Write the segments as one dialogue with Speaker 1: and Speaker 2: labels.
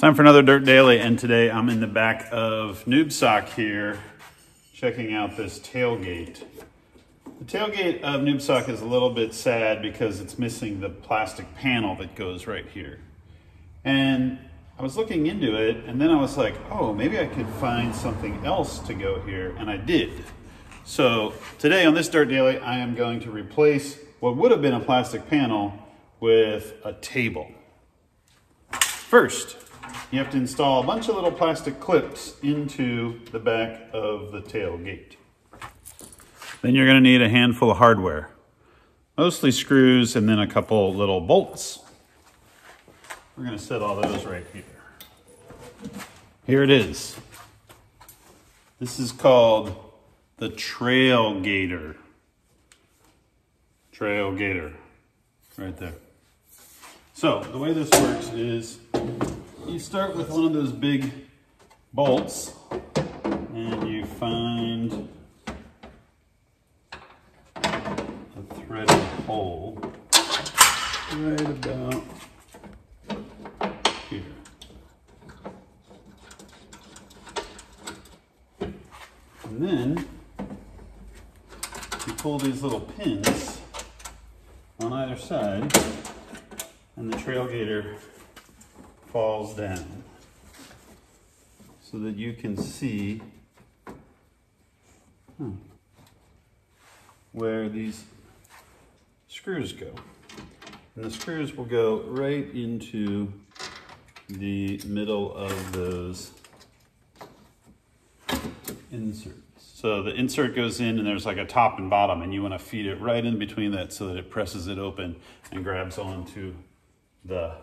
Speaker 1: Time for another Dirt Daily, and today I'm in the back of Newb Sock here, checking out this tailgate. The tailgate of Newb Sock is a little bit sad because it's missing the plastic panel that goes right here. And I was looking into it, and then I was like, oh, maybe I could find something else to go here, and I did. So today on this Dirt Daily, I am going to replace what would have been a plastic panel with a table. First, you have to install a bunch of little plastic clips into the back of the tailgate. Then you're gonna need a handful of hardware, mostly screws and then a couple little bolts. We're gonna set all those right here. Here it is. This is called the Trailgater. Trail Gator, right there. So the way this works is you start with one of those big bolts and you find a threaded hole right about here. And then you pull these little pins on either side and the Trailgater falls down so that you can see hmm, where these screws go. And the screws will go right into the middle of those inserts. So the insert goes in and there's like a top and bottom and you want to feed it right in between that so that it presses it open and grabs onto the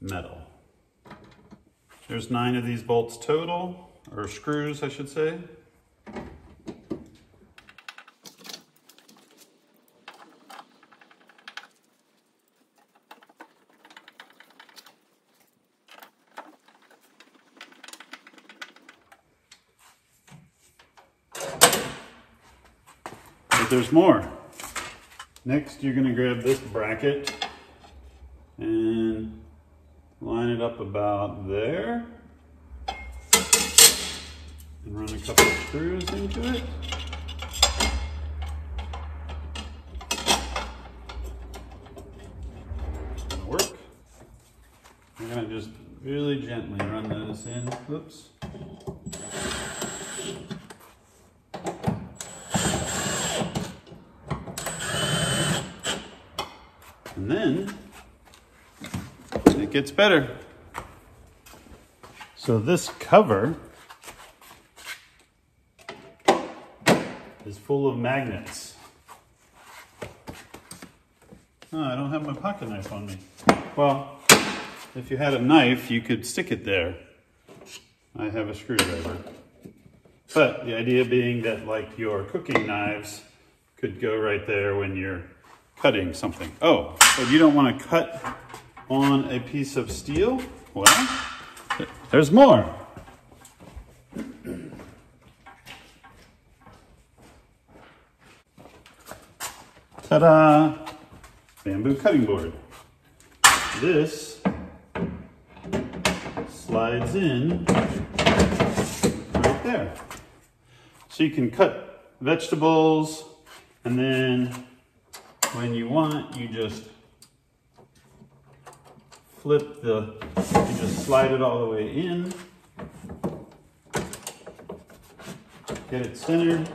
Speaker 1: metal. There's nine of these bolts total, or screws I should say. But there's more. Next, you're gonna grab this bracket and line it up about there and run a couple of screws into it. Work. I'm gonna just really gently run those in. Oops. And then it gets better. So this cover is full of magnets. Oh, I don't have my pocket knife on me. Well, if you had a knife, you could stick it there. I have a screwdriver. But the idea being that like your cooking knives could go right there when you're cutting something. Oh, but you don't want to cut on a piece of steel? Well, there's more. Ta-da! Bamboo cutting board. This slides in right there. So you can cut vegetables and then when you want, you just flip the, you just slide it all the way in. Get it centered.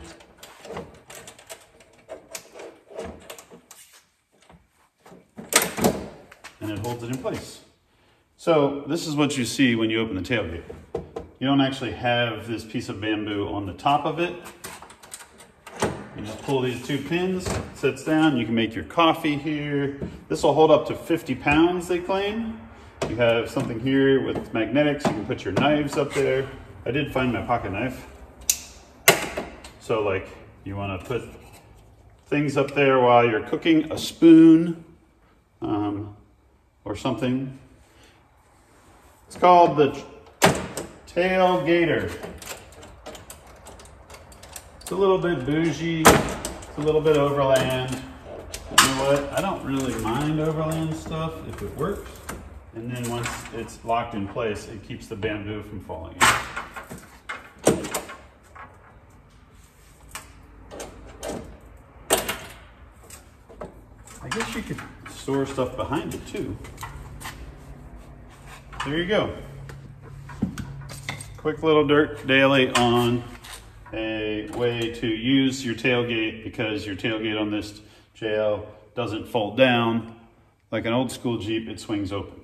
Speaker 1: And it holds it in place. So this is what you see when you open the tailgate. You don't actually have this piece of bamboo on the top of it. You just pull these two pins, sits down, you can make your coffee here. This will hold up to 50 pounds, they claim. You have something here with magnetics, you can put your knives up there. I did find my pocket knife. So like, you wanna put things up there while you're cooking, a spoon, um, or something. It's called the Trailgater. It's a little bit bougie, it's a little bit overland. You know what, I don't really mind overland stuff if it works. And then once it's locked in place, it keeps the bamboo from falling out. I guess you could store stuff behind it too. There you go. Quick little dirt daily on a way to use your tailgate because your tailgate on this JL doesn't fold down. Like an old school Jeep, it swings open.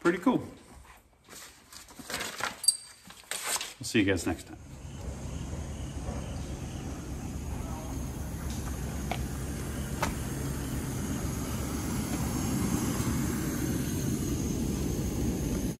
Speaker 1: Pretty cool. I'll see you guys next time.